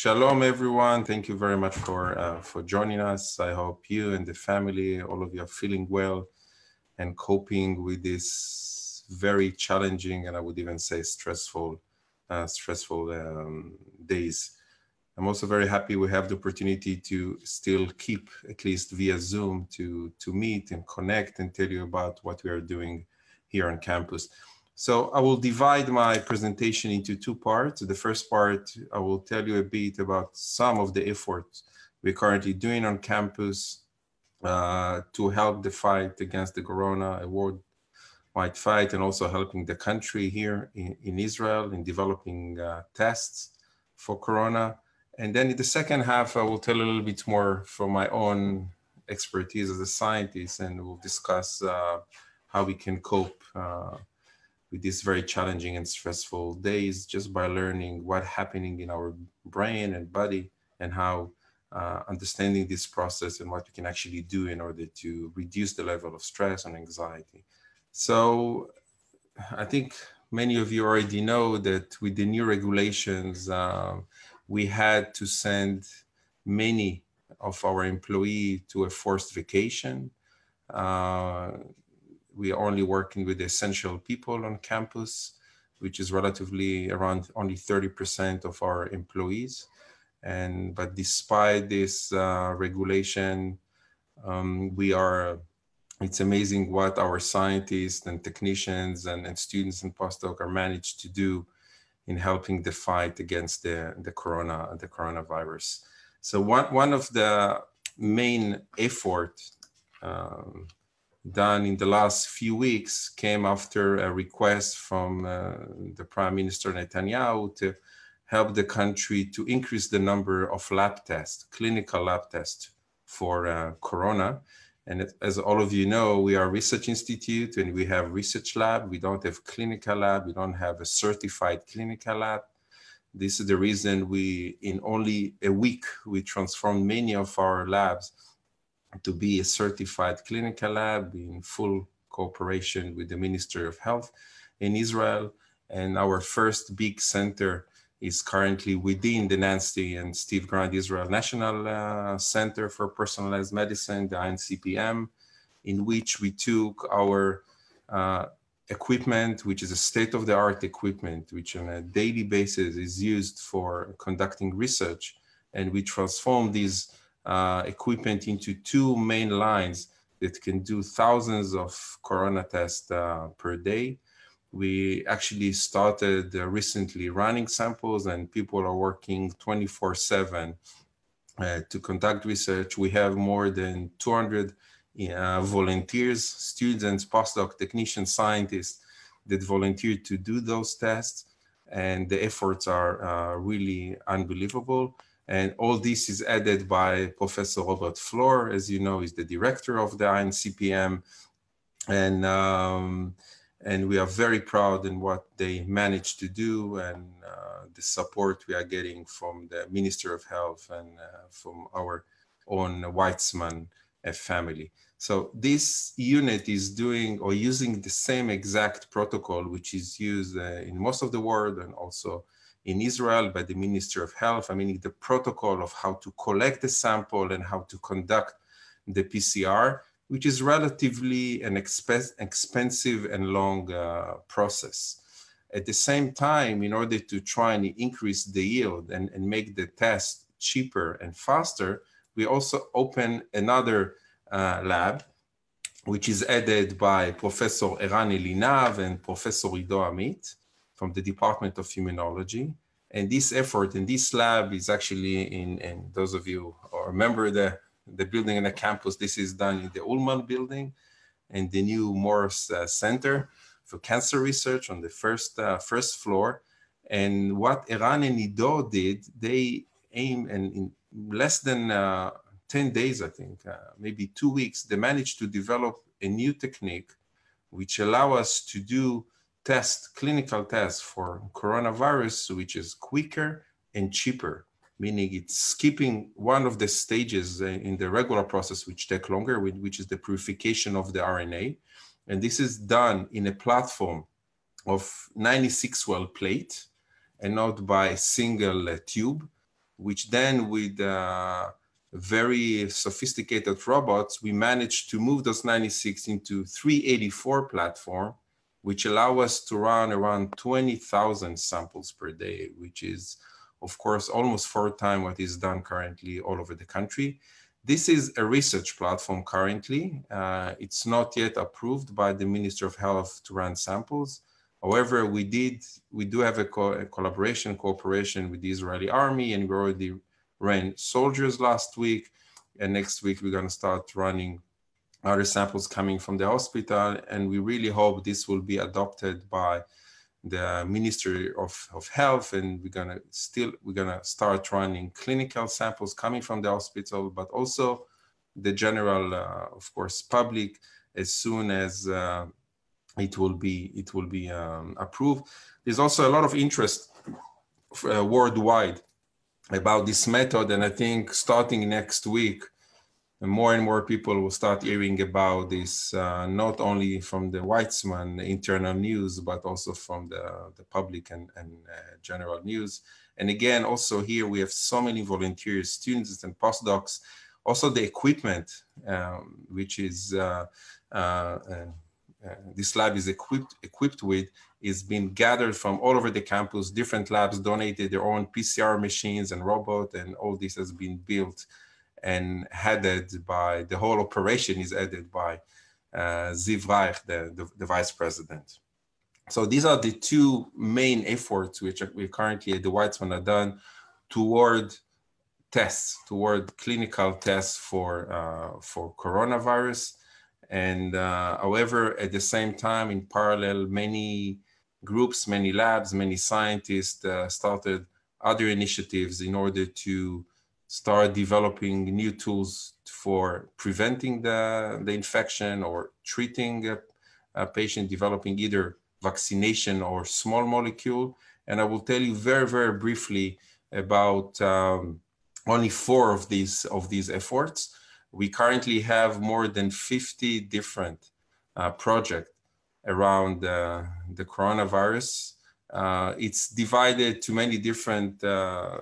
Shalom, everyone. Thank you very much for uh, for joining us. I hope you and the family, all of you, are feeling well and coping with this very challenging and I would even say stressful, uh, stressful um, days. I'm also very happy we have the opportunity to still keep, at least via Zoom, to to meet and connect and tell you about what we are doing here on campus. So I will divide my presentation into two parts. The first part, I will tell you a bit about some of the efforts we're currently doing on campus uh, to help the fight against the corona, a worldwide fight, and also helping the country here in, in Israel in developing uh, tests for corona. And then in the second half, I will tell a little bit more from my own expertise as a scientist, and we'll discuss uh, how we can cope uh, with these very challenging and stressful days just by learning what happening in our brain and body and how uh, understanding this process and what we can actually do in order to reduce the level of stress and anxiety. So I think many of you already know that with the new regulations, uh, we had to send many of our employee to a forced vacation. Uh, we are only working with essential people on campus, which is relatively around only 30% of our employees. And but despite this uh, regulation, um, we are. It's amazing what our scientists and technicians and, and students and postdoc are managed to do in helping the fight against the, the corona the coronavirus. So one one of the main effort um, done in the last few weeks came after a request from uh, the Prime Minister Netanyahu to help the country to increase the number of lab tests, clinical lab tests for uh, corona. And as all of you know, we are a research institute and we have research lab. We don't have clinical lab. We don't have a certified clinical lab. This is the reason we, in only a week, we transformed many of our labs to be a certified clinical lab in full cooperation with the Ministry of Health in Israel. And our first big center is currently within the Nancy and Steve Grant Israel National uh, Center for Personalized Medicine, the INCPM, in which we took our uh, equipment, which is a state-of-the-art equipment, which on a daily basis is used for conducting research, and we transform these uh, equipment into two main lines that can do thousands of corona tests uh, per day. We actually started uh, recently running samples and people are working 24 seven uh, to conduct research. We have more than 200 uh, volunteers, students, postdoc, technicians, scientists that volunteer to do those tests. And the efforts are really unbelievable. And all this is added by Professor Robert Flor, as you know, is the director of the INCPM. And, um, and we are very proud in what they managed to do and uh, the support we are getting from the Minister of Health and uh, from our own Weizmann uh, family. So this unit is doing or using the same exact protocol, which is used uh, in most of the world and also in Israel by the Ministry of Health, I mean, the protocol of how to collect the sample and how to conduct the PCR, which is relatively an exp expensive and long uh, process. At the same time, in order to try and increase the yield and, and make the test cheaper and faster, we also open another uh, lab, which is added by Professor Eran Elinav and Professor Ido Amit from the Department of Immunology. And this effort in this lab is actually in, and those of you remember the, the building in the campus, this is done in the Ullmann building and the new Moross uh, Center for Cancer Research on the first, uh, first floor. And what Eran and Ido did, they aim and in less than uh, 10 days, I think, uh, maybe two weeks, they managed to develop a new technique which allow us to do test, clinical test for coronavirus, which is quicker and cheaper, meaning it's skipping one of the stages in the regular process, which take longer, which is the purification of the RNA. And this is done in a platform of 96 well plate and not by a single uh, tube. which then with uh, very sophisticated robots, we managed to move those 96 into 384 platform, which allow us to run around 20,000 samples per day, which is, of course, almost four times what is done currently all over the country. This is a research platform currently. Uh, it's not yet approved by the Minister of Health to run samples. However, we did, we do have a, co a collaboration, cooperation with the Israeli army, and we already ran soldiers last week. And next week, we're gonna start running other samples coming from the hospital. And we really hope this will be adopted by the Ministry of, of Health. And we're gonna still, we're gonna start running clinical samples coming from the hospital, but also the general, uh, of course, public as soon as uh, it will be it will be um, approved. There's also a lot of interest uh, worldwide about this method, and I think starting next week, more and more people will start hearing about this, uh, not only from the Weizmann internal news, but also from the, the public and, and uh, general news. And again, also here we have so many volunteers, students and postdocs, also the equipment, um, which is uh, uh uh, this lab is equipped equipped with is being gathered from all over the campus. Different labs donated their own PCR machines and robot, and all this has been built and headed by the whole operation is headed by uh, Ziv Reich, the, the, the, vice president. So these are the two main efforts which we currently at the Weizmann are done toward tests, toward clinical tests for uh, for coronavirus. And uh, however, at the same time, in parallel, many groups, many labs, many scientists uh, started other initiatives in order to start developing new tools for preventing the, the infection or treating a, a patient developing either vaccination or small molecule. And I will tell you very, very briefly about um, only four of these of these efforts. We currently have more than 50 different uh, projects around uh, the coronavirus. Uh, it's divided to many different uh,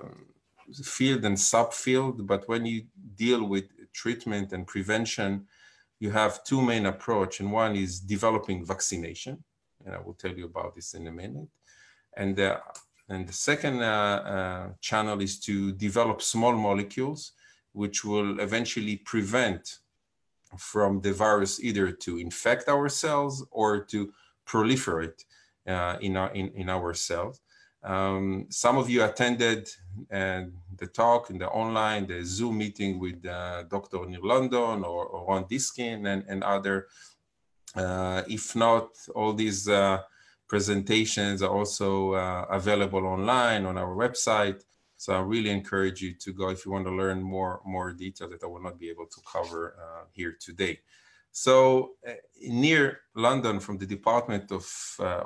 field and subfield, but when you deal with treatment and prevention, you have two main approach, and one is developing vaccination, and I will tell you about this in a minute. And the, and the second uh, uh, channel is to develop small molecules which will eventually prevent from the virus either to infect our cells or to proliferate uh, in, our, in, in our cells. Um, some of you attended uh, the talk in the online, the Zoom meeting with uh, Dr. Nir London or, or Ron Diskin and, and other. Uh, if not, all these uh, presentations are also uh, available online on our website. So I really encourage you to go if you want to learn more more detail that I will not be able to cover uh, here today. So Nir London from the Department of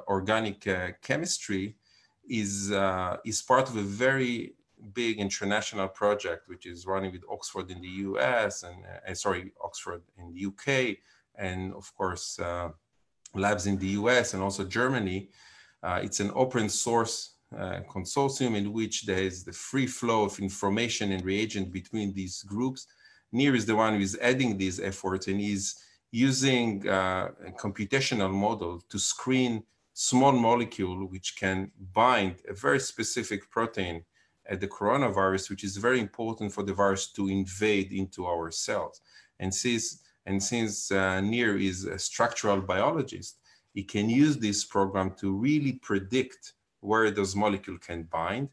Organic Chemistry is uh, is part of a very big international project which is running with Oxford in the US and uh, sorry Oxford in the UK and of course labs in the US and also Germany. it's an open source uh, consortium in which there is the free flow of information and reagent between these groups. Nir is the one who is adding these efforts and is using uh, a computational model to screen small molecule which can bind a very specific protein at the coronavirus, which is very important for the virus to invade into our cells. And since, and since uh, Nir is a structural biologist, he can use this program to really predict where those molecules can bind.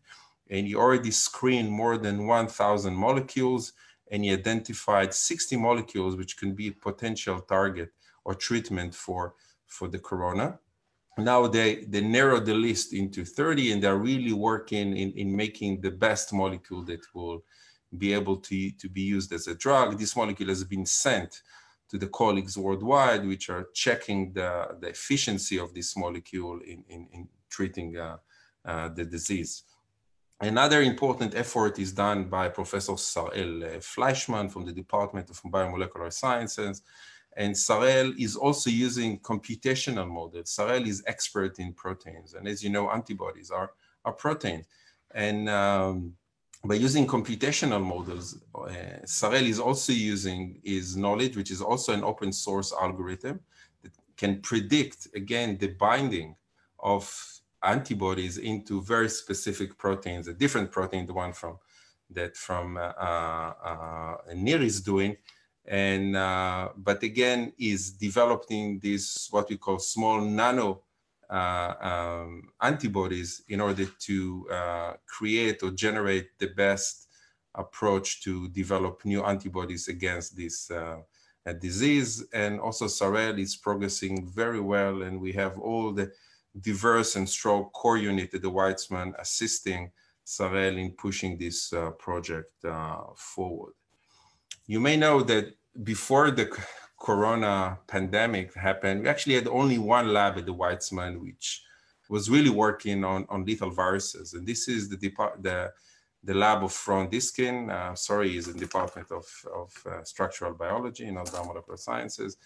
And he already screened more than 1,000 molecules and he identified 60 molecules which can be a potential target or treatment for, for the corona. Now they, they narrowed the list into 30 and they're really working in, in making the best molecule that will be able to, to be used as a drug. This molecule has been sent to the colleagues worldwide, which are checking the, the efficiency of this molecule in, in, in treating uh, uh, the disease. Another important effort is done by Professor Sarel uh, Fleishman from the Department of Biomolecular Sciences. And Sarel is also using computational models. Sarel is expert in proteins. And as you know, antibodies are, are proteins. And um, by using computational models, uh, Sarel is also using his knowledge, which is also an open source algorithm that can predict, again, the binding of antibodies into very specific proteins, a different protein, the one from that from uh, uh, uh Nir is doing. And, uh, but again, is developing this, what we call small nano uh, um, antibodies in order to uh, create or generate the best approach to develop new antibodies against this uh, disease. And also Sarel is progressing very well and we have all the diverse and strong core unit at the Weizmann assisting Sarel in pushing this uh, project uh, forward. You may know that before the corona pandemic happened, we actually had only one lab at the Weizmann, which was really working on, on lethal viruses. And this is the, the, the lab of Ron Diskin. Uh, sorry, he's in the Department of, of uh, Structural Biology, not Molecular Sciences.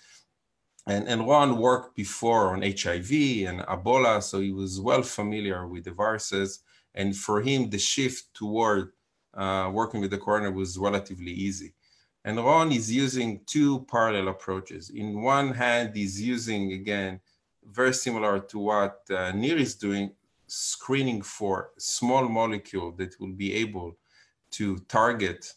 And, and Ron worked before on HIV and Ebola, so he was well familiar with the viruses. And for him, the shift toward uh, working with the corona was relatively easy. And Ron is using two parallel approaches. In one hand, he's using, again, very similar to what uh, Nir is doing, screening for small molecule that will be able to target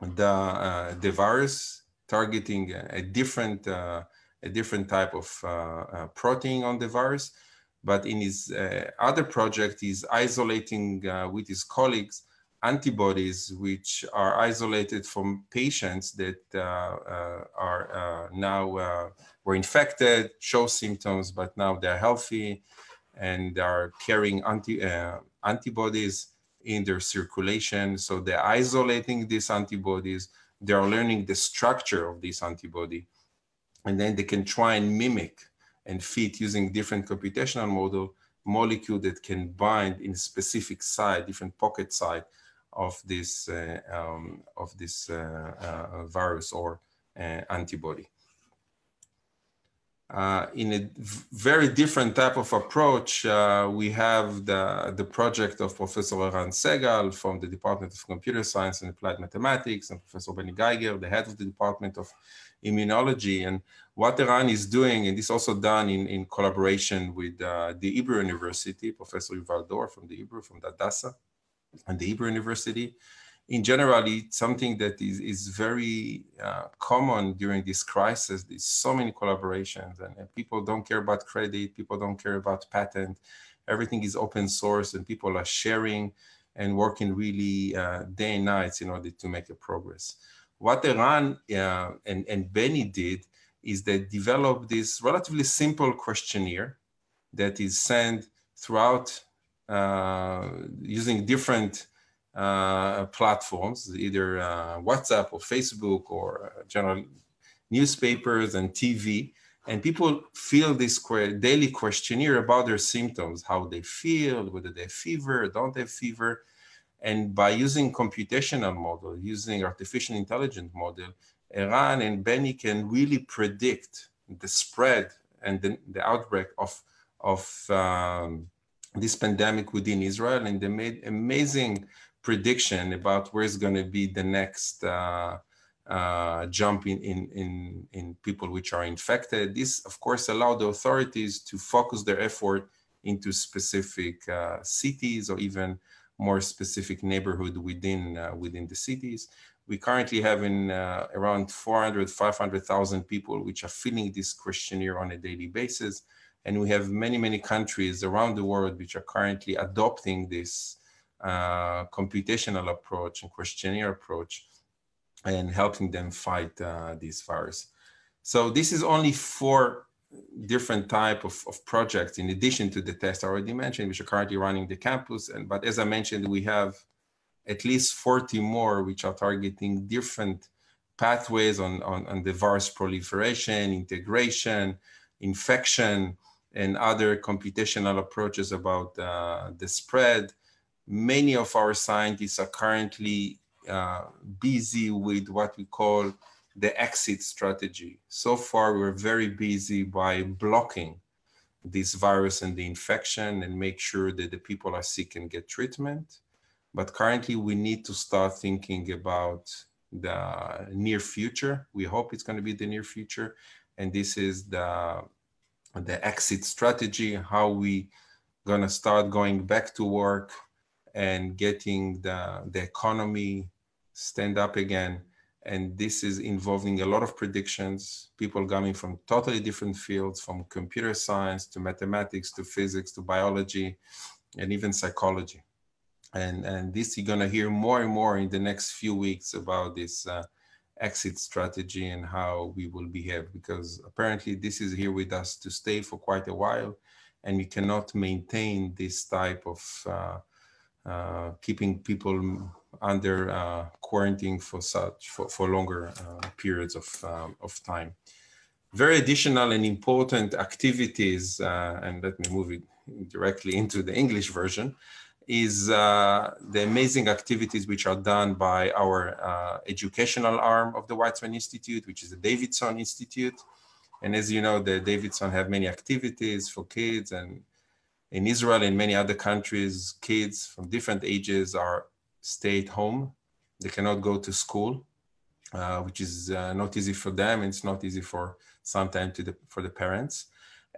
the, uh, the virus, targeting a, different, uh, a different type of uh, uh, protein on the virus. But in his uh, other project, he's isolating with his colleagues antibodies which are isolated from patients that uh, uh, are uh, now uh, were infected, show symptoms, but now they're healthy and are carrying anti, uh, antibodies in their circulation. So they're isolating these antibodies. They are learning the structure of this antibody. And then they can try and mimic and fit using different computational model molecule that can bind in specific site, different pocket site of this uh, um, of this uh, uh, virus or antibody. In a very different type of approach, we have the, the project of Professor Eran Segal from the Department of Computer Science and Applied Mathematics and Professor Benny Geiger, the head of the Department of Immunology. And what Eran is doing, and this also done in, in collaboration with uh, the Hebrew University, Professor Yuval Dor from the Hebrew, from the Hadassah, and the Hebrew University. In general, it's something that is, is very uh, common during this crisis. There's so many collaborations and, and, people don't care about credit, people don't care about patent. Everything is open source and people are sharing and working really uh, day and nights in order to make a progress. What Eran uh, and, and Benny did is they developed this relatively simple questionnaire that is sent throughout using different uh, platforms, either uh, WhatsApp or Facebook or general newspapers and TV. And people fill this daily questionnaire about their symptoms, how they feel, whether they have fever, don't have fever. And by using computational model, using artificial intelligence model, Eran and Benny can really predict the spread and the, the outbreak of, of um, this pandemic within Israel, and they made amazing prediction about where is going to be the next uh, uh, jump in, in, in, in people which are infected. This, of course, allowed the authorities to focus their effort into specific uh, cities or even more specific neighborhood within uh, within the cities. We currently have in uh, around 400, 500,000 people which are filling this questionnaire on a daily basis. And we have many, many countries around the world which are currently adopting this uh, computational approach and questionnaire approach and helping them fight uh, this virus. So this is only four different type of, of projects in addition to the test I already mentioned, which are currently running the campus. And But as I mentioned, we have at least 40 more which are targeting different pathways on, on, on the virus proliferation, integration, infection, and other computational approaches about uh, the spread. Many of our scientists are currently uh, busy with what we call the exit strategy. So far, we're very busy by blocking this virus and the infection and make sure that the people are sick and get treatment. But currently, we need to start thinking about the near future. We hope it's going to be the near future, and this is the the exit strategy. How we to start going back to work and getting the the economy stand up again and this is involving a lot of predictions people coming from totally different fields from computer science to mathematics to physics to biology and even psychology and and this you're to hear more and more in the next few weeks about this uh, exit strategy and how we will behave because apparently this is here with us to stay for quite a while and we cannot maintain this type of uh, uh, keeping people under uh, quarantine for such for, for longer uh, periods of, um, of time. Very additional and important activities, uh, and let me move it directly into the English version, is uh, the amazing activities which are done by our uh, educational arm of the Weizmann Institute, which is the Davidson Institute. And as you know, the Davidson have many activities for kids and in Israel and many other countries, kids from different ages are stay at home. They cannot go to school, uh, which is uh, not easy for them. It's not easy for sometimes to the, for the parents.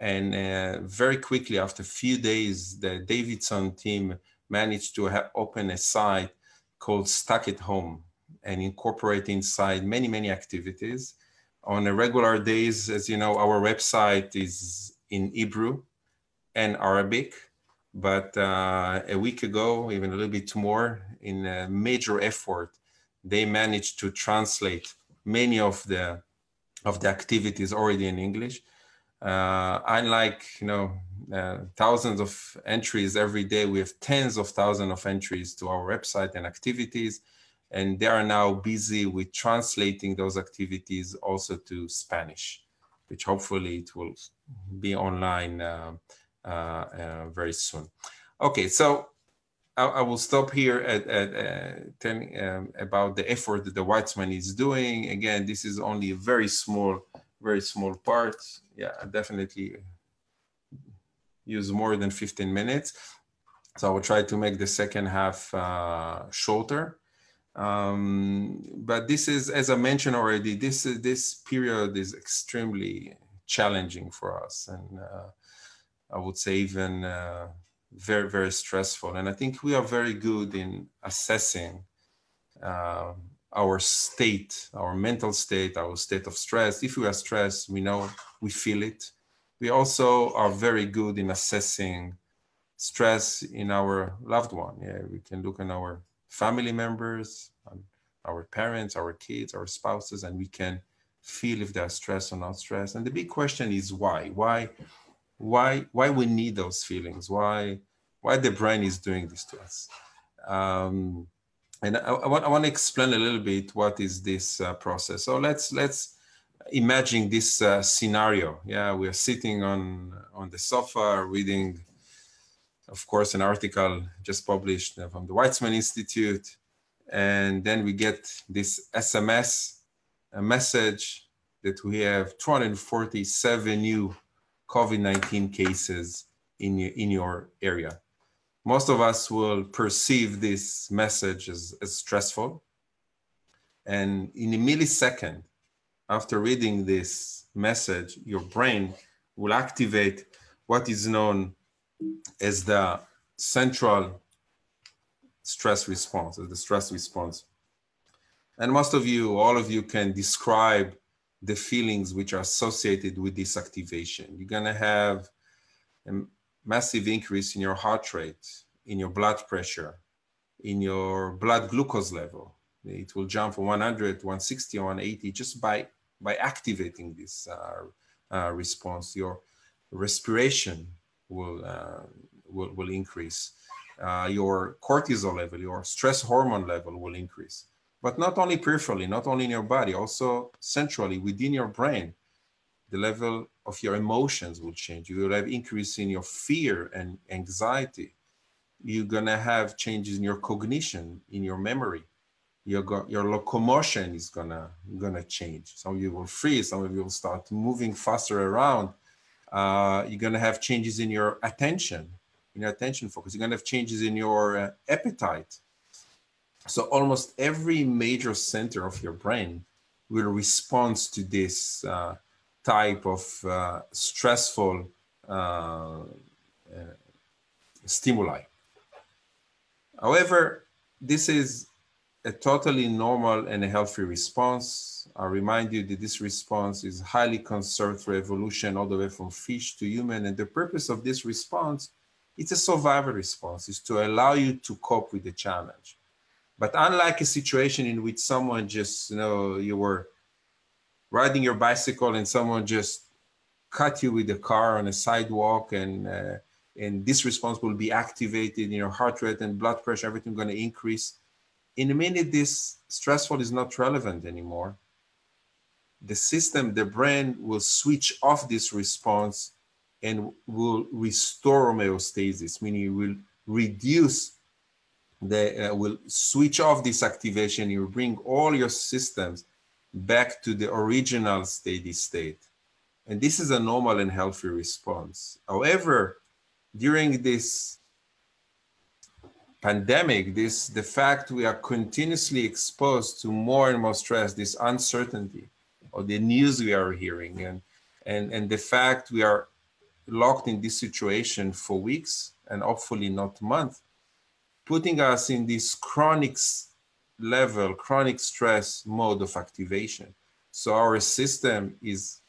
And uh, very quickly, after a few days, the Davidson team managed to have, open a site called Stuck at Home and incorporate inside many, many activities. On a regular days, as you know, our website is in Hebrew and Arabic. But uh, a week ago, even a little bit more, in a major effort, they managed to translate many of the of the activities already in English. Uh, unlike you know uh, thousands of entries every day, we have tens of thousands of entries to our website and activities, and they are now busy with translating those activities also to Spanish, which hopefully it will be online uh, uh, uh, very soon. Okay, so I, will stop here at, at uh, telling um, about the effort that the Weizmann is doing. Again, this is only a very small, very small part. Yeah, definitely use more than 15 minutes. So I will try to make the second half uh, shorter. Um, but this is, as I mentioned already, this this period is extremely challenging for us, and uh, I would say even uh, very, very stressful. And I think we are very good in assessing uh, our state, our mental state, our state of stress. If we are stressed, we know we feel it. We also are very good in assessing stress in our loved one. Yeah, we can look at our family members, our parents, our kids, our spouses, and we can feel if they're stressed or not stressed. And the big question is why? Why? why why we need those feelings why why the brain is doing this to us um, and I, I, want, I want to explain a little bit what is this uh, process. So let's let's imagine this uh, scenario. Yeah we are sitting on on the sofa reading of course an article just published from the Weizmann Institute. And then we get this sms a message that we have 247 new COVID-19 cases in your, in your area. Most of us will perceive this message as, as stressful. And in a millisecond after reading this message, your brain will activate what is known as the central stress response, the stress response. And most of you, all of you can describe the feelings which are associated with this activation. You're going to have a massive increase in your heart rate, in your blood pressure, in your blood glucose level. It will jump from 100 160 or 180 just by, by activating this uh, uh, response. Your respiration will, uh, will, will increase. Uh, your cortisol level, your stress hormone level will increase but not only peripherally, not only in your body, also centrally within your brain, the level of your emotions will change. You will have increase in your fear and anxiety. You're gonna have changes in your cognition, in your memory. Your, your locomotion is gonna gonna change. Some of you will freeze. Some of you will start moving faster around. Uh, you're gonna have changes in your attention, in your attention focus. You're gonna have changes in your uh, appetite So almost every major center of your brain will respond to this uh, type of uh, stressful uh, uh, stimuli. However, this is a totally normal and a healthy response. I remind you that this response is highly conserved through evolution all the way from fish to human. And the purpose of this response, it's a survival response, is to allow you to cope with the challenge. But unlike a situation in which someone just, you know, you were riding your bicycle and someone just cut you with a car on a sidewalk and uh, and this response will be activated, your heart rate and blood pressure, everything going to increase. In a minute, this stressful is not relevant anymore. The system, the brain will switch off this response and will restore homeostasis, meaning it will reduce the, uh, will switch off this activation. You bring all your systems back to the original steady state. And this is a normal and healthy response. However, during this pandemic, this the fact we are continuously exposed to more and more stress, this uncertainty, or the news we are hearing, and and and the fact we are locked in this situation for weeks and hopefully not months, putting us in this chronic level, chronic stress mode of activation. So our system is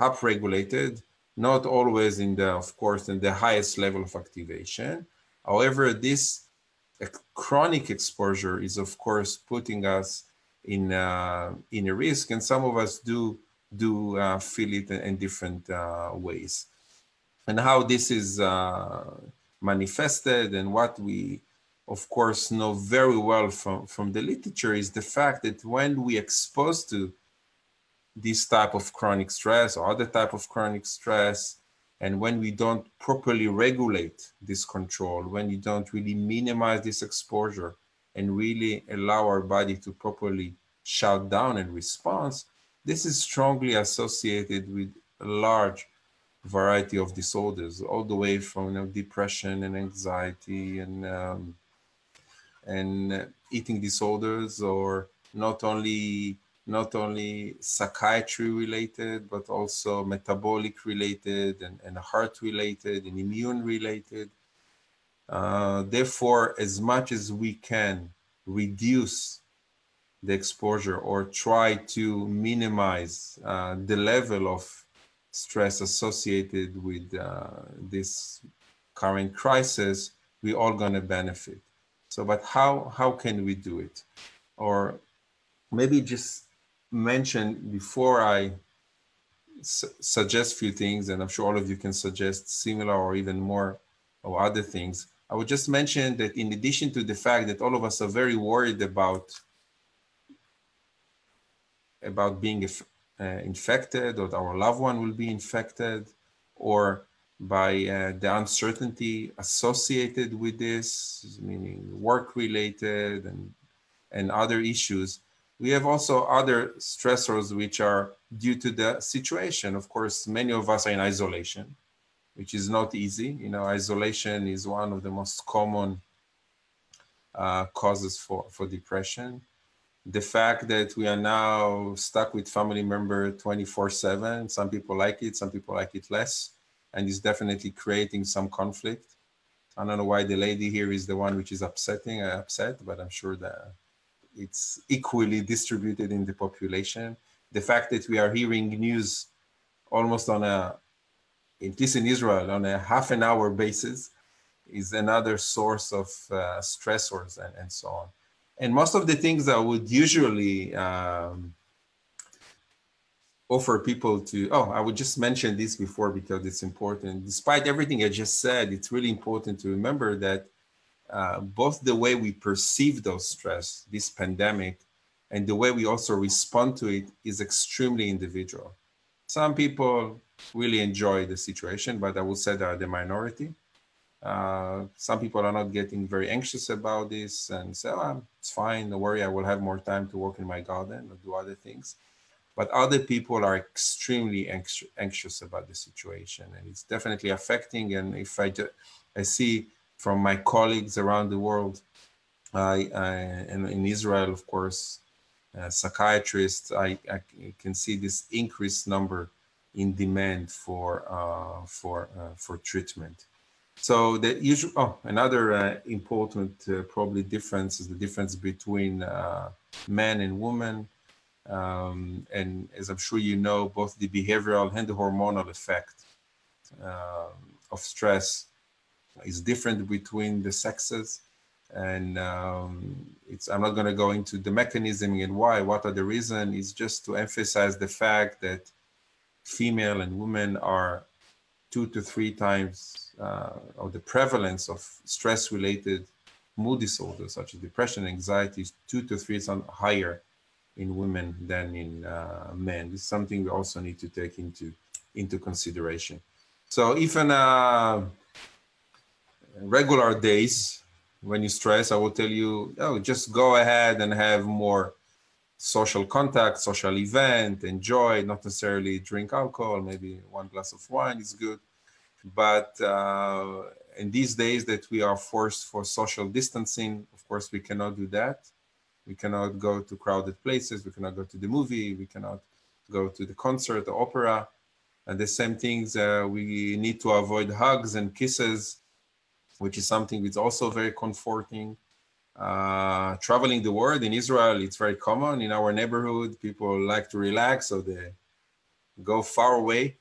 upregulated not always in the, of course, in the highest level of activation. However, this chronic exposure is, of course, putting us in uh, in a risk, and some of us do do uh, feel it in, different uh, ways. And how this is uh, manifested, and what we, of course, know very well from from the literature is the fact that when we expose to this type of chronic stress or other type of chronic stress and when we don't properly regulate this control when you don't really minimize this exposure and really allow our body to properly shut down and respond this is strongly associated with a large variety of disorders all the way from you know, depression and anxiety and um, and eating disorders or not only not only psychiatry related, but also metabolic related and, and heart related and immune related. Uh, therefore, as much as we can reduce the exposure or try to minimize uh, the level of stress associated with uh, this current crisis, we all going to benefit. So, but how how can we do it? Or maybe just mention before I su- suggest few things, and I'm sure all of you can suggest similar or even more or other things. I would just mention that in addition to the fact that all of us are very worried about about being uh, infected or our loved one will be infected or by uh, the uncertainty associated with this, meaning work related and, and other issues, we have also other stressors which are due to the situation. Of course, many of us are in isolation, which is not easy. You know, isolation is one of the most common uh, causes for, for depression. The fact that we are now stuck with family member 24 7, some people like it, some people like it less, and is definitely creating some conflict. I don't know why the lady here is the one which is upsetting, uh, upset, but I'm sure that it's equally distributed in the population. The fact that we are hearing news almost on a, at least in Israel, on a half an hour basis, is another source of uh, stressors and, and so on. And most of the things I would usually um, offer people to, oh, I would just mention this before because it's important. Despite everything I just said, it's really important to remember that uh, both the way we perceive those stress, this pandemic, and the way we also respond to it is extremely individual. Some people really enjoy the situation, but I would say they are the minority. Uh, some people are not getting very anxious about this and say, oh, it's fine, don't worry, I will have more time to work in my garden or do other things. But other people are extremely anxious about the situation, and it's definitely affecting. And if I, just I see from my colleagues around the world I, I in, in Israel, of course, uh, psychiatrists, I, I, can see this increased number in demand for uh, for uh, for treatment. So the usual, oh, another uh, important uh, probably difference is the difference between uh, men and women. Um, and as I'm sure you know, both the behavioral and the hormonal effect of stress is different between the sexes. And um, it's i'm not going to go into the mechanism and why. What are the reason? Is just to emphasize the fact that female and women are two to three times uh, of the prevalence of stress related mood disorders such as depression anxiety is two to three times higher in women than in uh, men this is something we also need to take into into consideration so even uh, regular days when you stress, I will tell you, oh, just go ahead and have more social contact, social event, enjoy, not necessarily drink alcohol, maybe one glass of wine is good. But uh, in these days that we are forced for social distancing, of course, we cannot do that. We cannot go to crowded places. We cannot go to the movie. We cannot go to the concert, the opera. And the same things, uh, we need to avoid hugs and kisses which is something that's also very comforting. Uh, traveling the world in Israel, it's very common in our neighborhood. People like to relax, so they go far away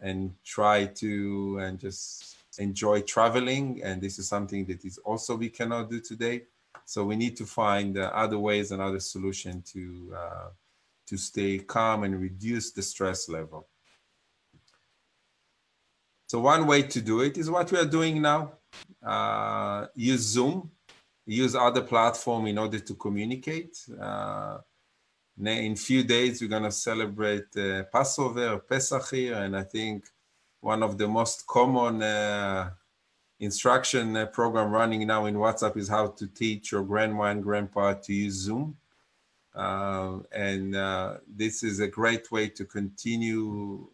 and try to and just enjoy traveling. And this is something that is also we cannot do today. So we need to find uh, other ways and other solution to uh, to stay calm and reduce the stress level. So one way to do it is what we are doing now uh, use Zoom, use other platform in order to communicate. Uh, in few days, we're going to celebrate uh, Passover, Pesach here, and I think one of the most common uh, instruction uh, program running now in WhatsApp is how to teach your grandma and grandpa to use Zoom. Uh, and uh, this is a great way to continue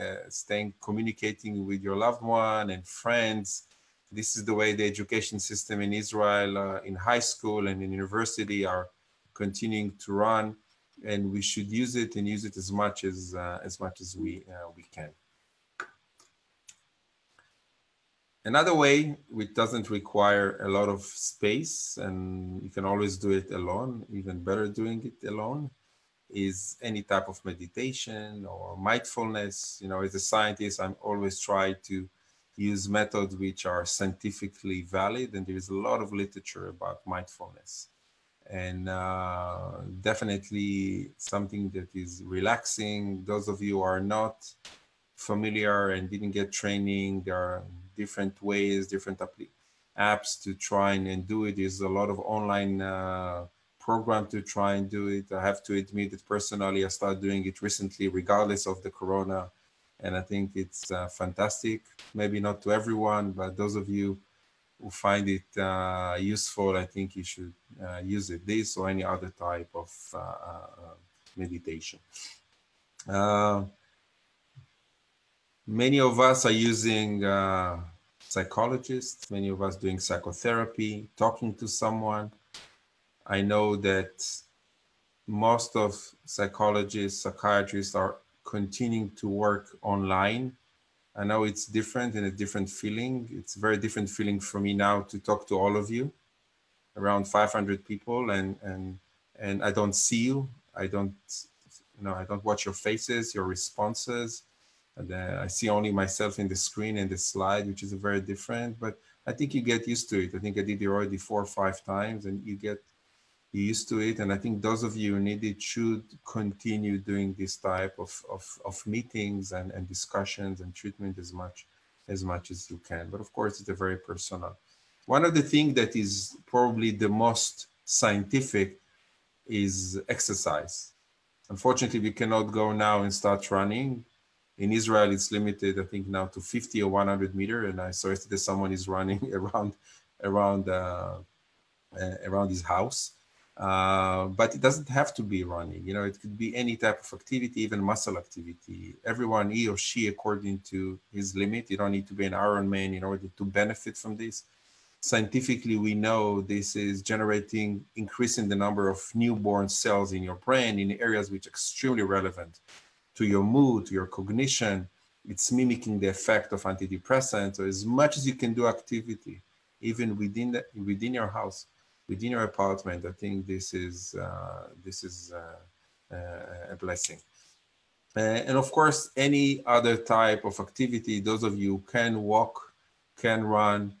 uh, staying communicating with your loved one and friends this is the way the education system in Israel, uh, in high school and in university, are continuing to run, and we should use it and use it as much as uh, as much as we we can. Another way which doesn't require a lot of space, and you can always do it alone, even better doing it alone, is any type of meditation or mindfulness. You know, as a scientist, I'm always try to use methods which are scientifically valid, and there is a lot of literature about mindfulness. And uh, definitely something that is relaxing. Those of you are not familiar and didn't get training, there are different ways, different apps to try and, and do it. There's a lot of online uh, program to try and do it. I have to admit that personally, I started doing it recently, regardless of the corona and I think it's uh, fantastic. Maybe not to everyone, but those of you who find it uh, useful, I think you should uh, use it. This or any other type of uh, uh, meditation. Uh, many of us are using psychologists. Many of us doing psychotherapy, talking to someone. I know that most of psychologists, psychiatrists are continuing to work online. I know it's different and a different feeling. It's a very different feeling for me now to talk to all of you, around 500 people, and and and I don't see you. I don't, you know, I don't watch your faces, your responses. Uh, I see only myself in the screen and the slide, which is a very different. But I think you get used to it. I think I did it already four or five times, and you get used to it. And I think those of you who need it should continue doing this type of, of, of meetings and, and discussions and treatment as much as much as you can. But of course, it's a very personal. One of the things that is probably the most scientific is exercise. Unfortunately, we cannot go now and start running. In Israel, it's limited, I think, now to 50 or 100 meter. And I saw yesterday someone is running around around uh, uh, around his house. Uh, but it doesn't have to be running. You know, it could be any type of activity, even muscle activity. Everyone, he or she, according to his limit. You don't need to be an Ironman in order to benefit from this. scientifically we know this is generating increasing the number of newborn cells in your brain in areas which are extremely relevant to your mood to your cognition it's mimicking the effect of antidepressants so as much as you can do activity even within the, within your house within your apartment i think this is uh, this is uh, uh, a blessing uh, and of course any other type of activity those of you who can walk can run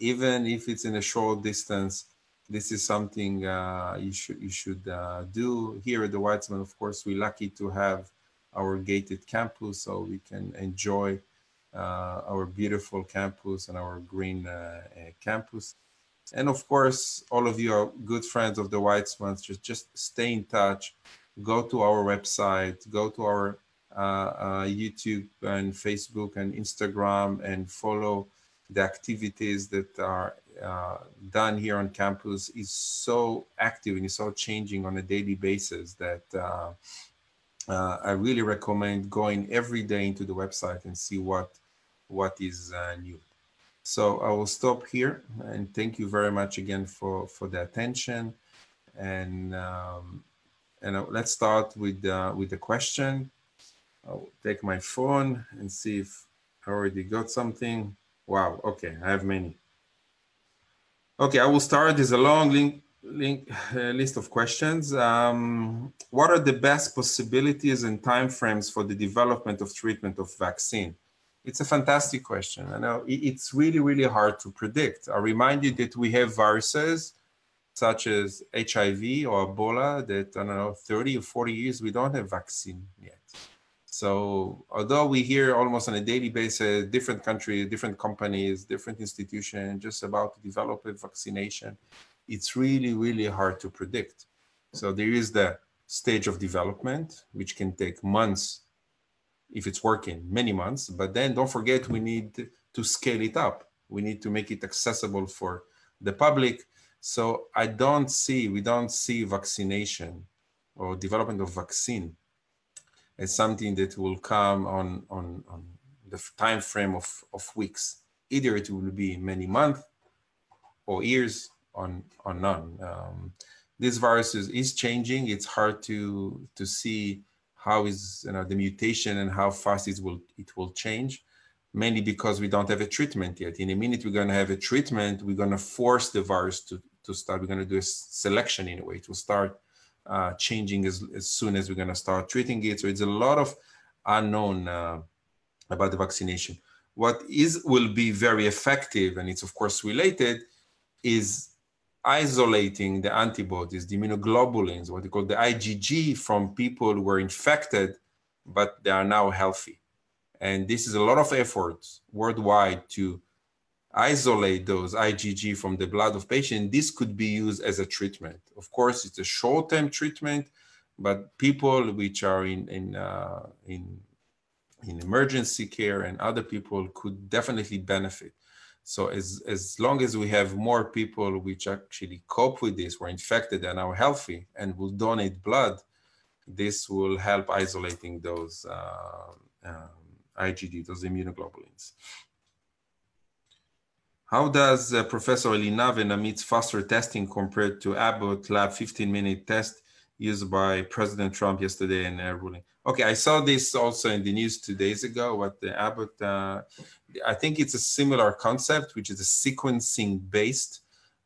even if it's in a short distance, this is something uh, you should you should do. Here at the Weizmann, of course, we're lucky to have our gated campus, so we can enjoy uh, our beautiful campus and our green uh, uh, campus. And of course, all of you are good friends of the Weizmanns. Just just stay in touch. Go to our website. Go to our uh, YouTube and Facebook and Instagram and follow the activities that are uh, done here on campus is so active and is so changing on a daily basis that uh, I really recommend going every day into the website and see what what is uh, new. So I will stop here and thank you very much again for for the attention and um, and uh, let's start with uh, with the question. I'll take my phone and see if I already got something. Wow. Okay, I have many. Okay, I will start. There's a long link, link uh, list of questions. Um, what are the best possibilities and timeframes for the development of treatment of vaccine? It's a fantastic question. I know it's really, really hard to predict. I remind you that we have viruses such as HIV or Ebola that, I don't know, 30 or 40 years, we don't have vaccine yet. So although we hear almost on a daily basis, different countries, different companies, different institutions just about to develop a vaccination, it's really, really hard to predict. So there is the stage of development, which can take months if it's working, many months. But then don't forget, we need to scale it up. We need to make it accessible for the public. So I don't see, we don't see vaccination or development of vaccine as something that will come on, on, on the time frame of, of weeks. Either it will be many months or years on, on none. Um, this virus is, is changing. It's hard to, to see how is you know, the mutation and how fast it will, it will change mainly because we don't have a treatment yet. In a minute, we're going to have a treatment. We're going to force the virus to, to start. We're going to do a selection in a way. It will start uh, changing as, as soon as we're going to start treating it. So it's a lot of unknown uh, about the vaccination. What is will be very effective, and it's of course related, is isolating the antibodies, the immunoglobulins, what they call the IgG, from people who were infected, but they are now healthy. And this is a lot of effort worldwide to isolate those IgG from the blood of patient, this could be used as a treatment. Of course, it's a short-term treatment, but people which are in in uh, in in emergency care and other people could definitely benefit. So as as long as we have more people which actually cope with this, were infected and are healthy, and will donate blood, this will help isolating those uh, um, IgG, those immunoglobulins. How does uh, Professor Elinav and Amit's faster testing compared to Abbott lab 15 minute test used by President Trump yesterday in uh, ruling? Okay, I saw this also in the news two days ago. What the Abbott, uh, I think it's a similar concept, which is a sequencing based.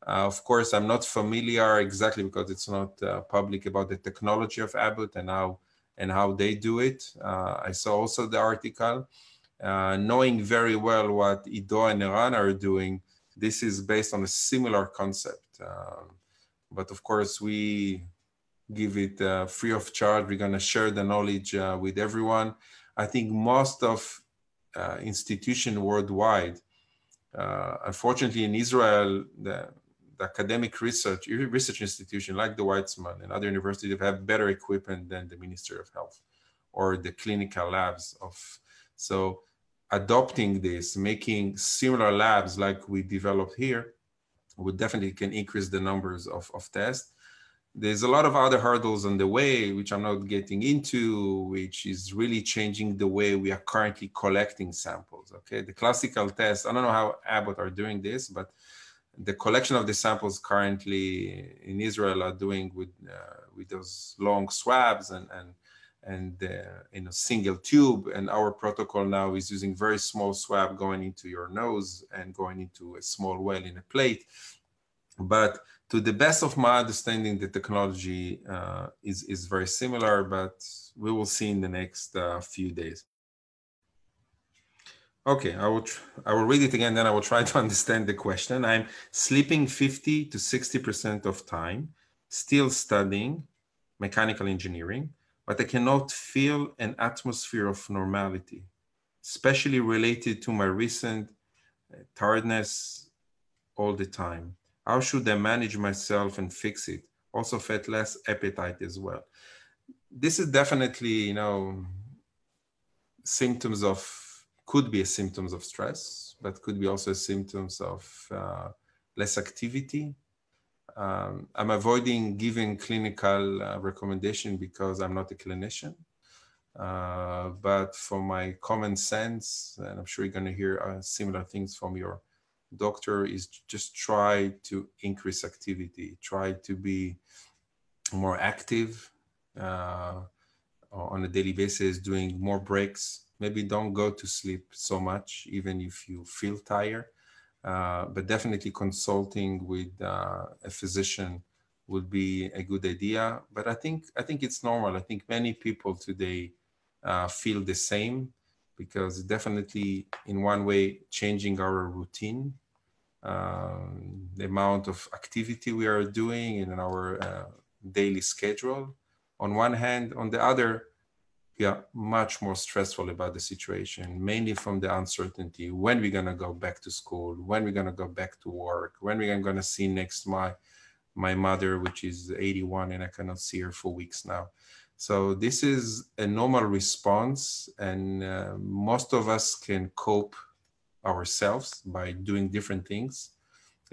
Uh, of course, I'm not familiar exactly because it's not uh, public about the technology of Abbott and how and how they do it. Uh, I saw also the article. Uh, knowing very well what Ido and Eran are doing, this is based on a similar concept. Um, but of course, we give it uh, free of charge. We're going to share the knowledge uh, with everyone. I think most of uh, institutions worldwide, uh, unfortunately in Israel, the, the, academic research research institution like the Weizmann and other universities have better equipment than the Ministry of Health or the clinical labs of so adopting this, making similar labs like we developed here, would definitely can increase the numbers of, of tests. There's a lot of other hurdles on the way, which I'm not getting into, which is really changing the way we are currently collecting samples. Okay, the classical test, I don't know how Abbott are doing this, but the collection of the samples currently in Israel are doing with uh, with those long swabs and and and uh, in a single tube. And our protocol now is using very small swab going into your nose and going into a small well in a plate. But to the best of my understanding, the technology uh, is is very similar, but we will see in the next uh, few days. Okay, I will, I will read it again, then I will try to understand the question. I'm sleeping 50 to 60% of time, still studying mechanical engineering, but I cannot feel an atmosphere of normality, especially related to my recent uh, tiredness all the time. How should I manage myself and fix it? Also felt less appetite as well. This is definitely, you know, symptoms of could be a symptoms of stress, but could be also symptoms of uh, less activity. Um, I'm avoiding giving clinical uh, recommendation because I'm not a clinician. Uh, but for my common sense, and I'm sure you're going to hear uh, similar things from your doctor, is just try to increase activity, try to be more active uh, on a daily basis, doing more breaks, maybe don't go to sleep so much, even if you feel tired. Uh, but definitely consulting with uh, a physician would be a good idea. But I think I think it's normal. I think many people today uh, feel the same because definitely in one way changing our routine, um, the amount of activity we are doing in our uh, daily schedule. On one hand, on the other, we are much more stressful about the situation, mainly from the uncertainty when we're gonna go back to school, when we're gonna go back to work, when we're gonna see next my my mother, which is 81, and I cannot see her for weeks now. So this is a normal response, and uh, most of us can cope ourselves by doing different things,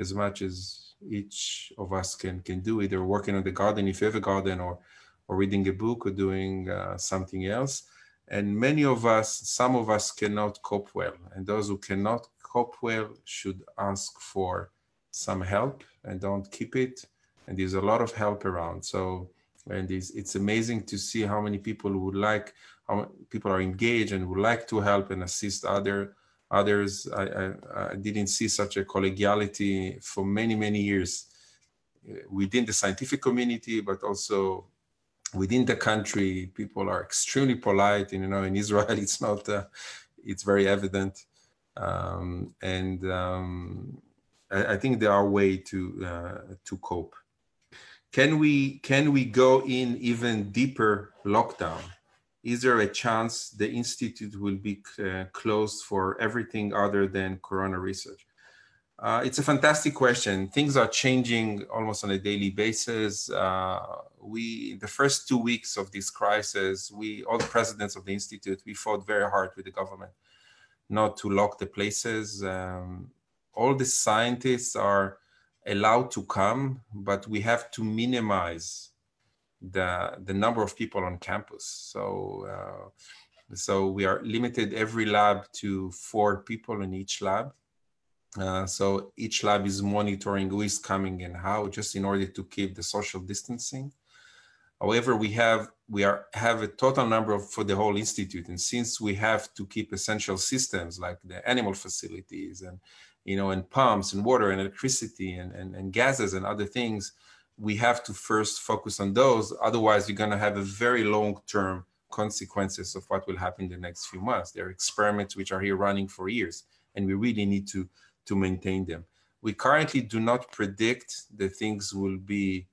as much as each of us can can do, either working on the garden if you have a garden, or or reading a book or doing uh, something else. And many of us, some of us cannot cope well. And those who cannot cope well should ask for some help and don't keep it. And there's a lot of help around. So, and it's, it's amazing to see how many people would like, how people are engaged and would like to help and assist other others. I, I, I didn't see such a collegiality for many, many years uh, within the scientific community, but also within the country, people are extremely polite. And, you know, in Israel, it's not, uh, it's very evident. Um, and um, I, I, think there are ways to, uh, to cope. Can we, can we go in even deeper lockdown? Is there a chance the Institute will be uh, closed for everything other than Corona research? Uh, it's a fantastic question. Things are changing almost on a daily basis. Uh, we, the first two weeks of this crisis, we, all the presidents of the institute, we fought very hard with the government not to lock the places. Um, all the scientists are allowed to come, but we have to minimize the the number of people on campus. So. Uh, so we are limited every lab to four people in each lab uh, so each lab is monitoring who is coming and how, just in order to keep the social distancing. However, we have we are have a total number of, for the whole institute, and since we have to keep essential systems like the animal facilities and you know and pumps and water and electricity and, and, and gases and other things, we have to first focus on those. Otherwise, you're going to have a very long term consequences of what will happen in the next few months. There are experiments which are here running for years, and we really need to to maintain them. We currently do not predict that things will be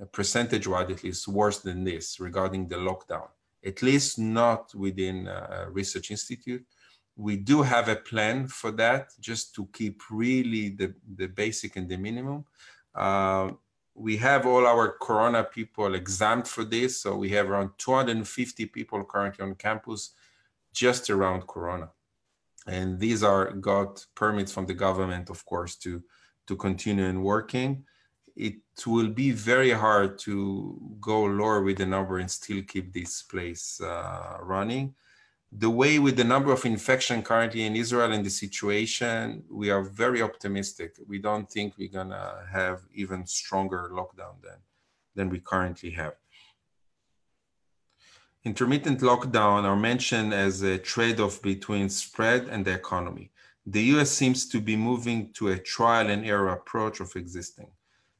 uh, percentage-wise at least worse than this regarding the lockdown, at least not within a research institute. We do have a plan for that just to keep really the, the basic and the minimum. Uh, we have all our corona people exempt for this. So we have around 250 people currently on campus just around corona and these are got permits from the government, of course, to to continue in working. It will be very hard to go lower with the number and still keep this place uh, running. The way with the number of infection currently in Israel and the situation, we are very optimistic. We don't think we're gonna have even stronger lockdown than, than we currently have. Intermittent lockdown are mentioned as a trade-off between spread and the economy. The US seems to be moving to a trial and error approach of existing,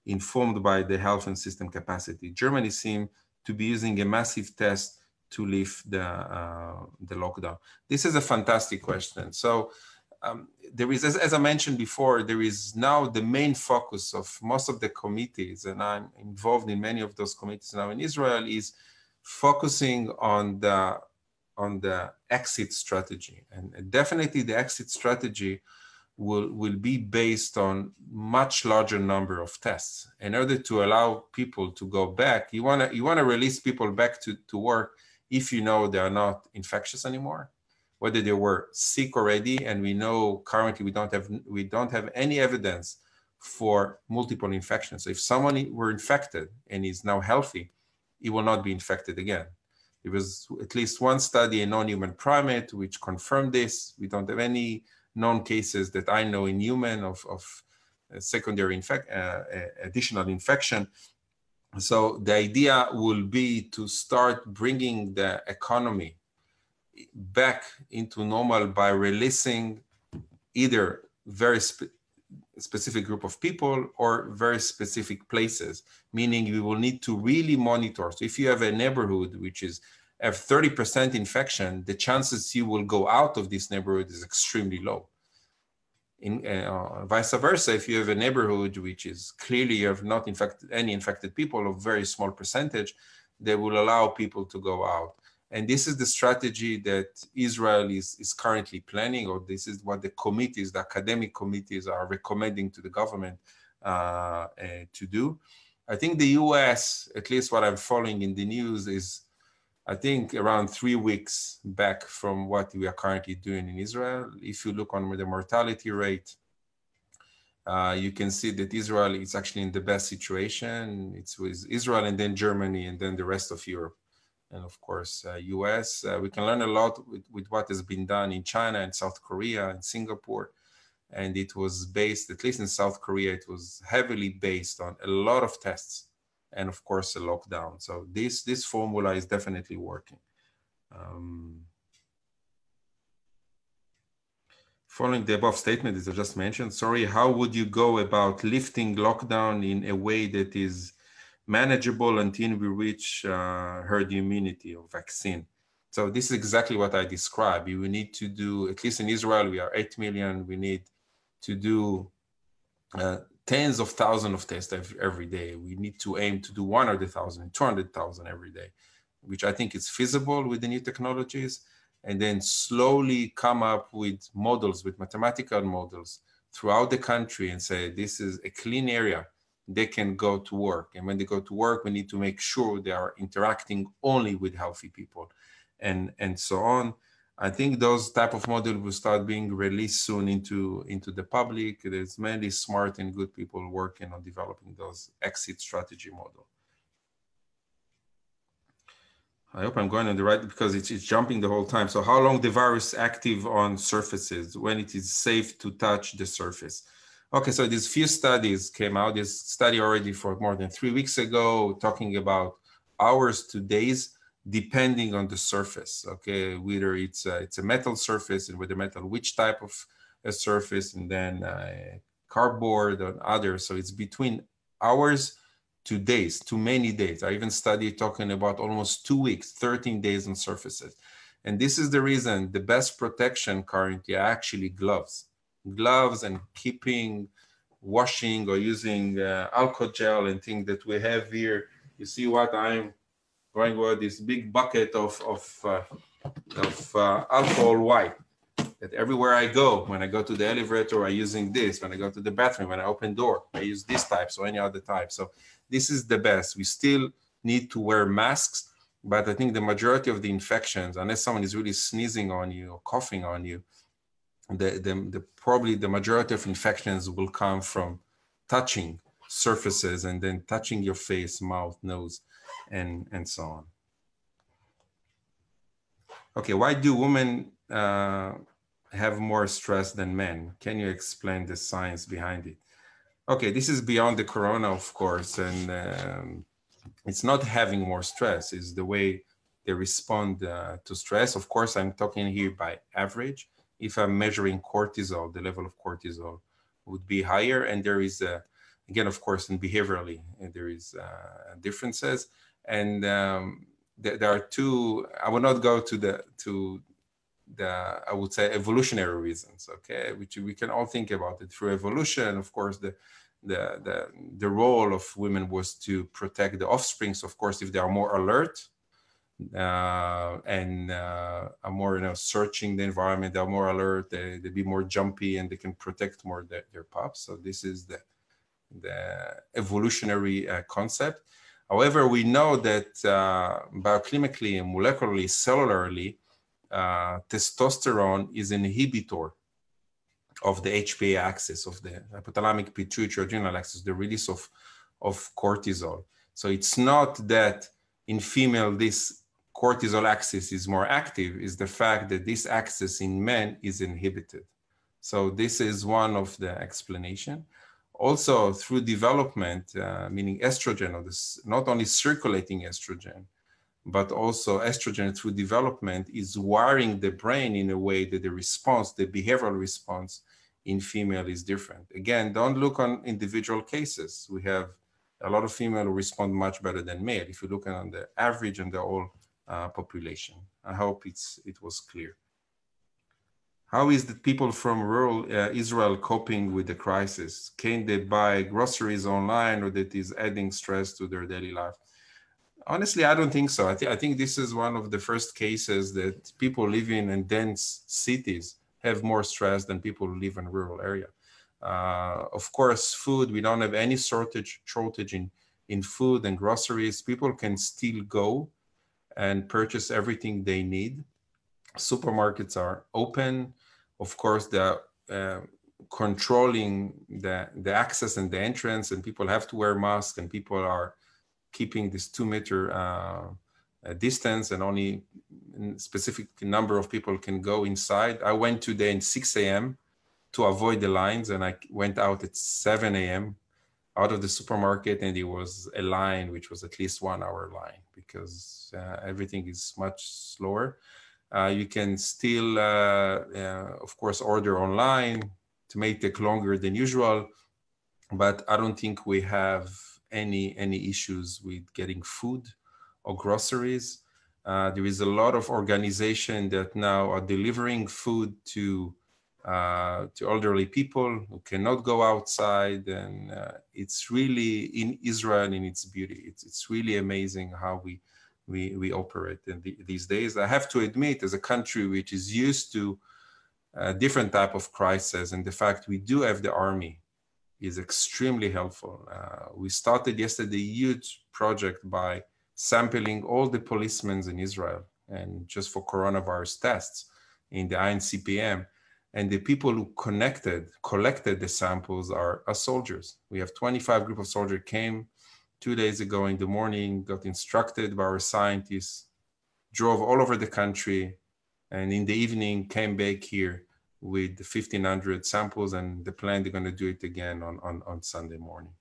informed by the health and system capacity. Germany seems to be using a massive test to lift the, uh, the lockdown? This is a fantastic question. So um, there is, as, as, I mentioned before, there is now the main focus of most of the committees, and I'm involved in many of those committees now in Israel, is focusing on the on the exit strategy. And definitely the exit strategy will, will be based on much larger number of tests. In order to allow people to go back, you wanna, you wanna release people back to, to work if you know they are not infectious anymore, whether they were sick already, and we know currently we don't have we don't have any evidence for multiple infections. So if someone were infected and is now healthy, he will not be infected again. There was at least one study in non-human primate which confirmed this. We don't have any known cases that I know in human of, of secondary infect, uh, additional infection so the idea will be to start bringing the economy back into normal by releasing either very spe specific group of people or very specific places, meaning we will need to really monitor. So if you have a neighborhood which is have 30% infection, the chances you will go out of this neighborhood is extremely low in uh, vice versa, if you have a neighborhood which is clearly you have not infected any infected people, a very small percentage, they will allow people to go out. And this is the strategy that Israel is, is currently planning, or this is what the committees, the academic committees, are recommending to the government uh, uh, to do. I think the US, at least what I'm following in the news, is I think around three weeks back from what we are currently doing in Israel. If you look on the mortality rate, uh, you can see that Israel is actually in the best situation. It's with Israel and then Germany and then the rest of Europe. And of course, uh, US. Uh, we can learn a lot with, with what has been done in China and South Korea and Singapore. And it was based, at least in South Korea, it was heavily based on a lot of tests and of course a lockdown. So this this formula is definitely working. Um, following the above statement, as I just mentioned, sorry, how would you go about lifting lockdown in a way that is manageable until we reach uh, herd immunity or vaccine? So this is exactly what I described. We need to do, at least in Israel, we are 8 million. We need to do uh, tens of thousands of tests every day. We need to aim to do 100,000, 200,000 every day, which I think is feasible with the new technologies. And then slowly come up with models, with mathematical models throughout the country and say, this is a clean area. They can go to work. And when they go to work, we need to make sure they are interacting only with healthy people and, and so on. I think those type of model will start being released soon into, into the public. There's many smart and good people working on developing those exit strategy model. I hope I'm going on the right because it's, it's jumping the whole time. So how long the virus active on surfaces when it is safe to touch the surface? Okay, so these few studies came out. This study already for more than three weeks ago, talking about hours to days depending on the surface okay? Whether it's a, it's a metal surface and with the metal which type of a surface and then uh, cardboard and others so it's between hours to days to many days. I even studied talking about almost two weeks 13 days on surfaces. And this is the reason the best protection currently are actually gloves. Gloves and keeping washing or using uh, alcohol gel and things that we have here. You see what i'm going with this big bucket of, of, uh, of uh, alcohol wipe that everywhere I go, when I go to the elevator, I'm using this. When I go to the bathroom, when I open door, I use this type, so any other type. So this is the best. We still need to wear masks, but I think the majority of the infections, unless someone is really sneezing on you or coughing on you, the, the, the probably the majority of infections will come from touching surfaces and then touching your face, mouth, nose and, and so on. Okay, why do women uh, have more stress than men? Can you explain the science behind it? Okay, this is beyond the corona, of course, and um, it's not having more stress, it's the way they respond uh, to stress. Of course, I'm talking here by average. If I'm measuring cortisol, the level of cortisol would be higher, and there is a again, of course, in behaviorally, there is uh, differences. And um, there, there, are two, I will not go to the, to the, I would say evolutionary reasons, okay, which we can all think about it through evolution. Of course, the, the, the, the role of women was to protect the offsprings, of course, if they are more alert, uh, and uh, are more you know searching the environment they're more alert they, they be more jumpy and they can protect more the, their pups so this is the the evolutionary uh, concept. However, we know that uh, biochemically, molecularly, cellularly, uh, testosterone is an inhibitor of the HPA axis of the hypothalamic pituitary adrenal axis, the release of, of cortisol. So it's not that in female this cortisol axis is more active, is the fact that this axis in men is inhibited. So this is one of the explanation also through development, uh, meaning estrogen, this, not only circulating estrogen, but also estrogen through development is wiring the brain in a way that the response, the behavioral response in female is different. Again, don't look on individual cases. We have a lot of female who respond much better than male if you look on the average and the whole uh, population. I hope it's, it was clear. How is the people from rural uh, Israel coping with the crisis? Can they buy groceries online or that is adding stress to their daily life? Honestly, I don't think so. I, th- I think this is one of the first cases that people living in dense cities have more stress than people who live in rural area. Uh, of course, food, we don't have any shortage, shortage in, in food and groceries. People can still go and purchase everything they need supermarkets are open. Of course, they're uh, controlling the, the access and the entrance, and people have to wear masks, and people are keeping this two meter uh, distance, and only specific number of people can go inside. I went today at 6 a.m. to avoid the lines, and I went out at 7 a.m. out of the supermarket, and it was a line which was at least one hour line because uh, everything is much slower. Uh, you can still, uh, uh, of course, order online It may take longer than usual, but I don't think we have any any issues with getting food or groceries. Uh, there is a lot of organization that now are delivering food to uh, to elderly people who cannot go outside, and uh, it's really in Israel in its beauty. It's it's really amazing how we we, we operate in the, these days. I have to admit, as a country which is used to a different type of crisis, and the fact we do have the army is extremely helpful. Uh, we started yesterday a huge project by sampling all the policemen in Israel and just for coronavirus tests in the INCPM. And the people who connected, collected the samples are, are soldiers. We have 25 group of soldiers came two days ago in the morning, got instructed by our scientists, drove all over the country, and in the evening came back here with 1,500 samples, and the plan they're going to do it again on, on, on Sunday morning.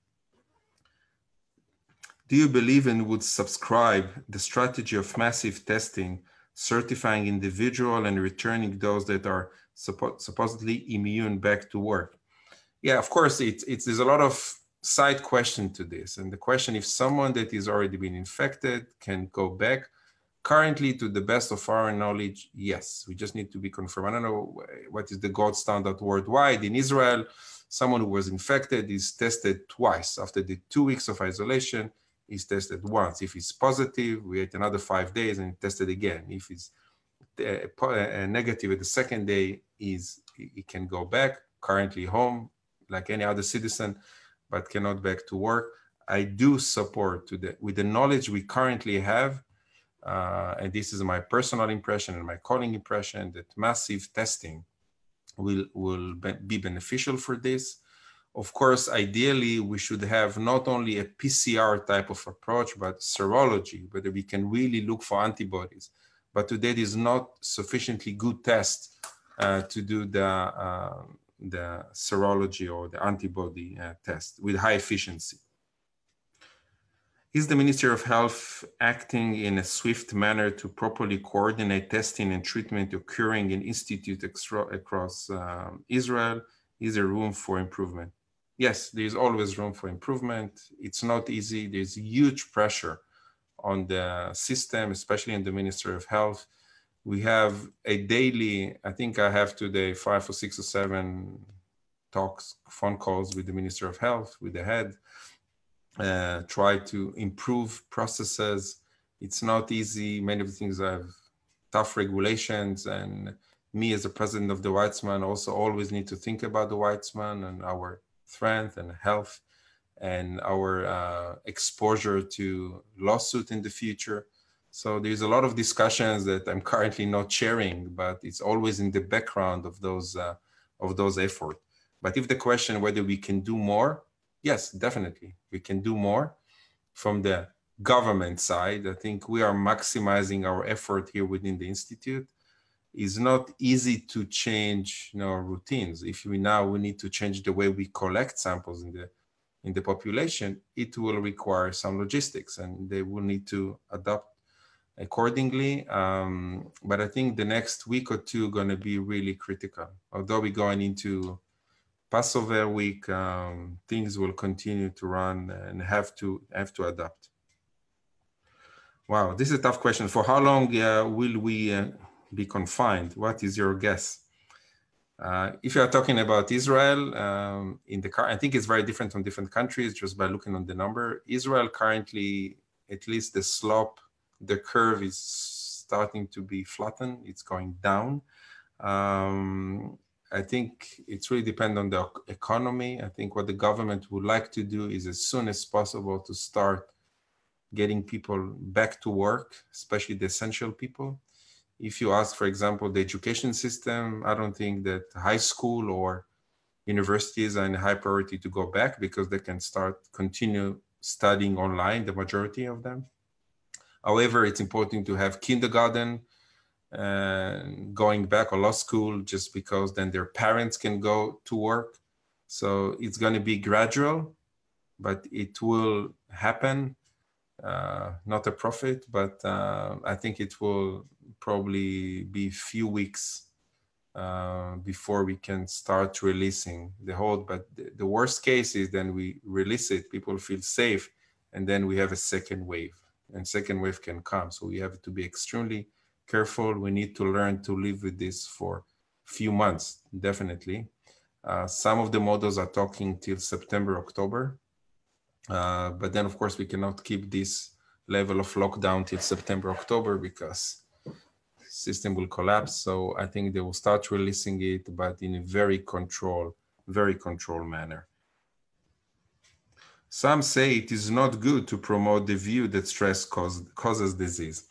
Do you believe and would subscribe the strategy of massive testing, certifying individual and returning those that are suppo supposedly immune back to work? Yeah, of course, it's, it's, there's a lot of side question to this. And the question, if someone that is already been infected can go back, currently to the best of our knowledge, yes, we just need to be confirmed. I don't know what is the gold standard worldwide. In Israel, someone who was infected is tested twice. After the two weeks of isolation, is tested once. If it's positive, we wait another five days and tested again. If it's uh, uh, negative at the second day, is it can go back currently home like any other citizen but cannot back to work. I do support to the, with the knowledge we currently have, uh, and this is my personal impression and my calling impression that massive testing will will be beneficial for this. Of course, ideally, we should have not only a PCR type of approach, but serology, whether we can really look for antibodies but today it is not sufficiently good test uh, to do the uh, the serology or the antibody uh, test with high efficiency. Is the Ministry of Health acting in a swift manner to properly coordinate testing and treatment occurring in institutes across um, Israel? Is there room for improvement? Yes, there's always room for improvement. It's not easy. There's huge pressure on the system, especially in the Ministry of Health. We have a daily, I think I have today five or six or seven talks, phone calls with the Minister of Health, with the head uh, try to improve processes. It's not easy. Many of the things have tough regulations, and me as the president of the Weizmann also always need to think about the Weizmann and our strength and health and our uh, exposure to lawsuit in the future. So there's a lot of discussions that I'm currently not sharing, but it's always in the background of those uh, of those efforts. But if the question whether we can do more, yes, definitely, we can do more from the government side. I think we are maximizing our effort here within the institute. It's not easy to change you know, routines. If we now we need to change the way we collect samples in the in the population, it will require some logistics, and they will need to adapt accordingly. Um, but I think the next week or two going to be really critical. Although we're going into Passover week, um, things will continue to run and have to have to adapt. Wow, this is a tough question. For how long uh, will we uh, be confined? What is your guess? Uh, if you are talking about Israel, um, in the car, I think it's very different from different countries just by looking on the number. Israel currently, at least the slope, the curve is starting to be flattened. It's going down. Um, I think it's really depend on the economy. I think what the government would like to do is as soon as possible to start getting people back to work, especially the essential people. If you ask, for example, the education system, I don't think that high school or universities are in high priority to go back because they can start continue studying online, the majority of them. However, it's important to have kindergarten, uh, going back or law school just because then their parents can go to work. So it's going to be gradual, but it will happen. Uh, not a profit, but uh, I think it will probably be a few weeks uh, before we can start releasing the hold. But the, the worst case is then we release it, people feel safe, and then we have a second wave, and second wave can come. So we have to be extremely careful. We need to learn to live with this for a few months, definitely. Uh, some of the models are talking till September, October. Uh, but then, of course, we cannot keep this level of lockdown till September, October because system will collapse. So I think they will start releasing it, but in a very controlled, very controlled manner. Some say it is not good to promote the view that stress cause, causes disease.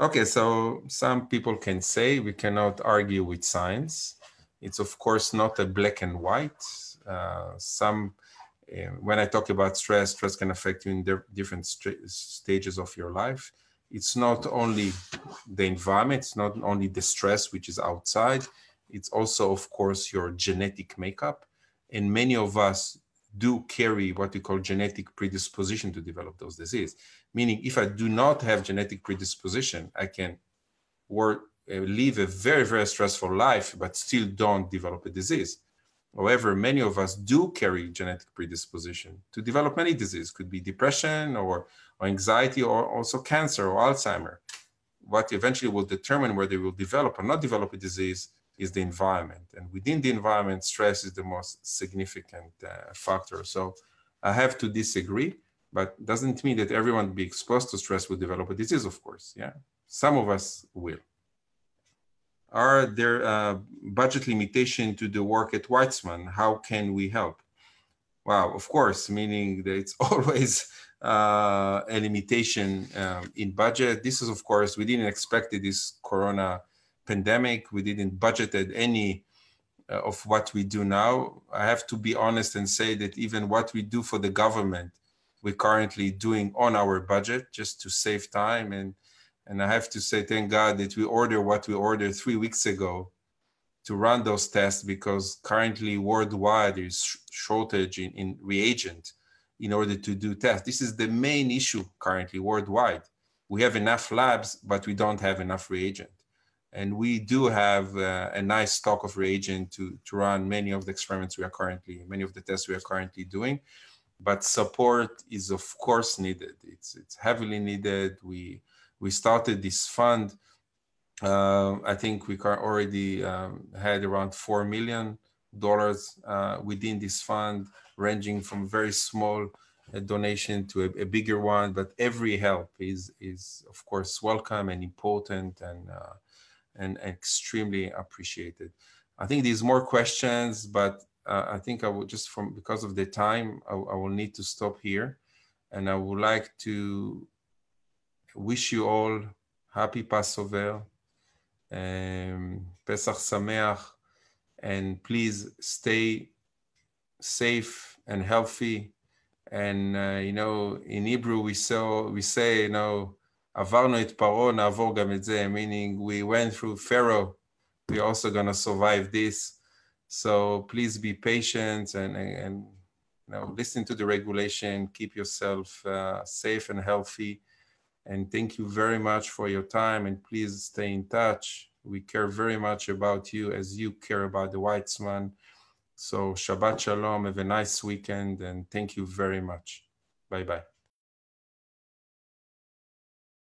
Okay, so some people can say we cannot argue with science. It's of course not a black and white. Uh, some, uh, when I talk about stress, stress can affect you in different st stages of your life. It's not only the environment, it's not only the stress which is outside, it's also, of course, your genetic makeup. And many of us do carry what we call genetic predisposition to develop those diseases. Meaning, if I do not have genetic predisposition, I can work, uh, live a very, very stressful life, but still don't develop a disease. However, many of us do carry genetic predisposition to develop many diseases. Could be depression or, or anxiety or also cancer or Alzheimer. What eventually will determine whether they will develop or not develop a disease is the environment. And within the environment, stress is the most significant uh, factor. So I have to disagree, but doesn't mean that everyone be exposed to stress will develop a disease, of course. Yeah, some of us will. Are there uh, budget limitation to the work at Weizmann? How can we help? Wow, of course, meaning that it's always uh, a limitation um, in budget. This is, of course, we didn't expect this Corona pandemic. We didn't budgeted any uh, of what we do now. I have to be honest and say that even what we do for the government, we're currently doing on our budget just to save time and And I have to say, thank God that we ordered what we ordered three weeks ago to run those tests because currently worldwide there's shortage in, in reagent in order to do tests. This is the main issue currently worldwide. We have enough labs, but we don't have enough reagent. And we do have uh, a nice stock of reagent to, to run many of the experiments we are currently, many of the tests we are currently doing. But support is of course needed. It's, it's heavily needed. We, we started this fund uh, I think we already um, had around four million dollars uh, within this fund, ranging from very small uh, donation to a, a, bigger one. But every help is is of course welcome and important and uh, and extremely appreciated. I think there's more questions, but uh, I think I will just from because of the time, I, I will need to stop here, and I would like to wish you all happy Passover um, Pesach Sameach, and please stay safe and healthy. And uh, you know, in Hebrew we saw we say, you know, עברנו את פרעה, נעבור גם את זה, meaning we went through Pharaoh, we're also going to survive this. So please be patient and, and you know, listen to the regulation, keep yourself uh, safe and healthy. And thank you very much for your time and please stay in touch. We care very much about you as you care about the Weizmann. So Shabbat Shalom, have a nice weekend and thank you very much. Bye bye.